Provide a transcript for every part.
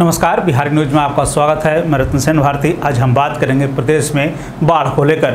नमस्कार, बिहारी न्यूज़ में आपका स्वागत है। मैं रत्न सेन भारती। आज हम बात करेंगे प्रदेश में बाढ़ को लेकर।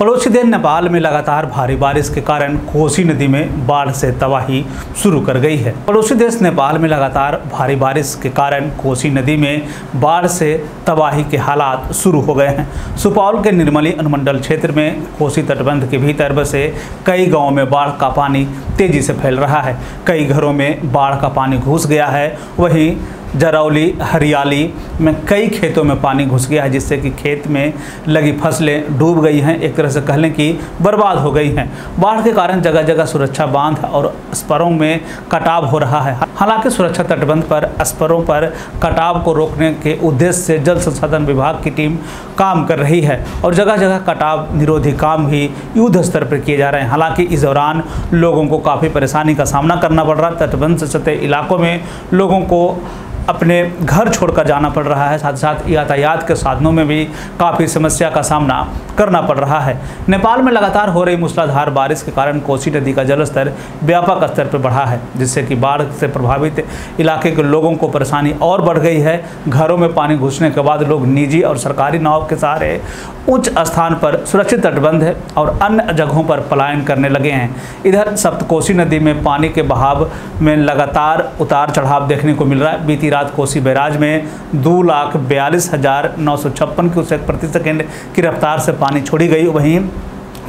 पड़ोसी देश नेपाल में लगातार भारी बारिश के कारण कोसी नदी में बाढ़ से तबाही शुरू कर गई है। पड़ोसी देश नेपाल में लगातार भारी बारिश के कारण कोसी नदी में बाढ़ से तबाही के हालात शुरू हो गए हैं। सुपौल के निर्मली अनुमंडल क्षेत्र में कोसी तटबंध के भीतर बसे कई गाँवों में बाढ़ का पानी तेज़ी से फैल रहा है। कई घरों में बाढ़ का पानी घुस गया है। वहीं जरौली, हरियाली में कई खेतों में पानी घुस गया है, जिससे कि खेत में लगी फ़सलें डूब गई हैं। एक तरह से कह लें कि बर्बाद हो गई हैं। बाढ़ के कारण जगह जगह सुरक्षा बाँध और स्परों में कटाव हो रहा है। हालाँकि सुरक्षा तटबंध पर, स्परों पर कटाव को रोकने के उद्देश्य से जल संसाधन विभाग की टीम काम कर रही है और जगह जगह कटाव निरोधी काम भी युद्ध स्तर पर किए जा रहे हैं। हालाँकि इस दौरान लोगों को काफ़ी परेशानी का सामना करना पड़ रहा है। तटबंध से सटे इलाकों में लोगों को अपने घर छोड़कर जाना पड़ रहा है, साथ साथ यातायात के साधनों में भी काफ़ी समस्या का सामना करना पड़ रहा है। नेपाल में लगातार हो रही मूसलाधार बारिश के कारण कोसी नदी का जलस्तर व्यापक स्तर पर बढ़ा है, जिससे कि बाढ़ से प्रभावित इलाके के लोगों को परेशानी और बढ़ गई है। घरों में पानी घुसने के बाद लोग निजी और सरकारी नाव के सहारे उच्च स्थान पर सुरक्षित तटबंध और अन्य जगहों पर पलायन करने लगे हैं। इधर सप्तकोसी नदी में पानी के बहाव में लगातार उतार चढ़ाव देखने को मिल रहा है। बीती रात कोसी बैराज में दो लाख बयालीस हज़ार नौ सौ छप्पन क्यूसेक प्रति सेकेंड की रफ्तार से पानी छोड़ी गई। वहीं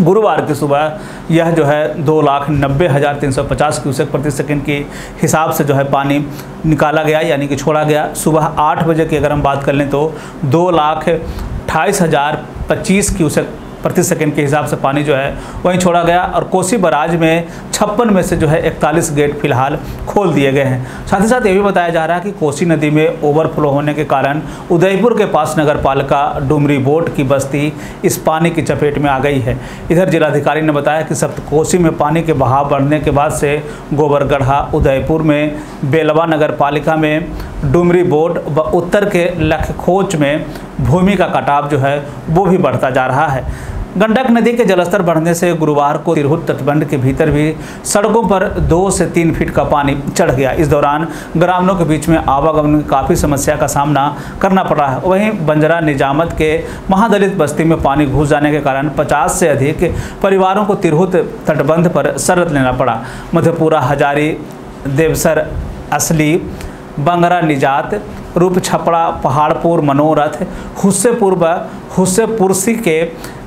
गुरुवार की सुबह यह जो है दो लाख नब्बे हज़ार तीन सौ पचास क्यूसेक प्रति सेकंड के हिसाब से जो है पानी निकाला गया, यानी कि छोड़ा गया। सुबह आठ बजे की अगर हम बात कर लें तो दो लाख अट्ठाईस हज़ार पच्चीस क्यूसेक प्रति सेकंड के हिसाब से पानी जो है वहीं छोड़ा गया और कोसी बराज में छप्पन में से जो है इकतालीस गेट फ़िलहाल खोल दिए गए हैं। साथ ही साथ ये भी बताया जा रहा है कि कोसी नदी में ओवरफ्लो होने के कारण उदयपुर के पास नगर पालिका डुमरी बोट की बस्ती इस पानी की चपेट में आ गई है। इधर जिलाधिकारी ने बताया कि सप्तकोसी में पानी के बहाव बढ़ने के बाद से गोबरगढ़ा, उदयपुर में बेलवा नगर पालिका में डुमरी बोट व उत्तर के लखखोच में भूमि का कटाव जो है, वो भी बढ़ता जा रहा है। गंडक नदी के जलस्तर बढ़ने से गुरुवार को तिरहुत तटबंध के भीतर भी सड़कों पर दो से तीन फीट का पानी चढ़ गया। इस दौरान ग्रामीणों के बीच में आवागमन की काफ़ी समस्या का सामना करना पड़ है। वहीं बंजरा निजामत के महादलित बस्ती में पानी घुस जाने के कारण 50 से अधिक परिवारों को तिरहुत तटबंध पर शरत लेना पड़ा। मधेपुरा हजारी देवसर, असली, बंगरा, निजात रूप छपड़ा, पहाड़पुर, मनोरथ, हुस्सेपुर व हुस्सेपुरसी के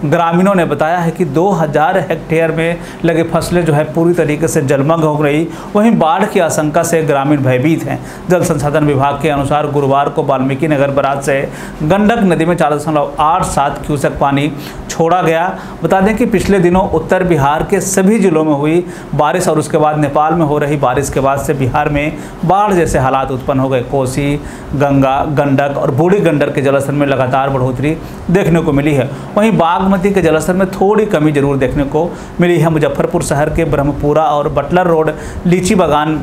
ग्रामीणों ने बताया है कि 2000 हेक्टेयर में लगे फ़सलें जो है पूरी तरीके से जलमग्न हो रही वहीं बाढ़ की आशंका से ग्रामीण भयभीत हैं। जल संसाधन विभाग के अनुसार गुरुवार को वाल्मीकि नगर बराज से गंडक नदी में चार दशमलव आठ सात क्यूसेक पानी छोड़ा गया। बता दें कि पिछले दिनों उत्तर बिहार के सभी जिलों में हुई बारिश और उसके बाद नेपाल में हो रही बारिश के बाद से बिहार में बाढ़ जैसे हालात उत्पन्न हो गए। कोसी गंगा, गंडक और बूढ़ी गंडक के जलस्तर में लगातार बढ़ोतरी देखने को मिली है। वहीं बागमती के जलस्तर में थोड़ी कमी ज़रूर देखने को मिली है। मुजफ्फरपुर शहर के ब्रह्मपुरा और बटलर रोड, लीची बागान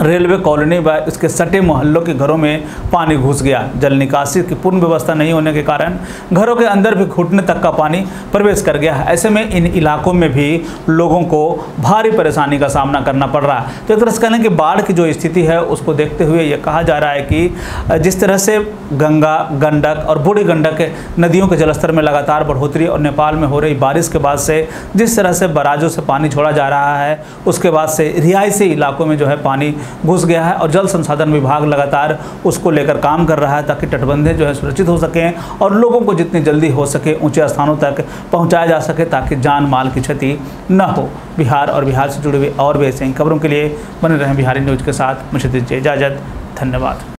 रेलवे कॉलोनी व इसके सटे मोहल्लों के घरों में पानी घुस गया। जल निकासी की पूर्ण व्यवस्था नहीं होने के कारण घरों के अंदर भी घुटने तक का पानी प्रवेश कर गया है। ऐसे में इन इलाकों में भी लोगों को भारी परेशानी का सामना करना पड़ रहा है। तो एक तरह से कहलें कि बाढ़ की जो स्थिति है, उसको देखते हुए ये कहा जा रहा है कि जिस तरह से गंगा, गंडक और बूढ़ी गंडक नदियों के जलस्तर में लगातार बढ़ोतरी और नेपाल में हो रही बारिश के बाद से जिस तरह से बराजों से पानी छोड़ा जा रहा है, उसके बाद से रिहायशी इलाकों में जो है पानी घुस गया है और जल संसाधन विभाग लगातार उसको लेकर काम कर रहा है ताकि तटबंधें जो है सुरक्षित हो सकें और लोगों को जितनी जल्दी हो सके ऊँचे स्थानों तक पहुँचाया जा सके ताकि जान माल की क्षति न हो। बिहार और बिहार से जुड़ी हुई और भी ऐसे खबरों के लिए बने रहें बिहारी न्यूज़ के साथ। मुझे दीजिए इजाज़त। धन्यवाद।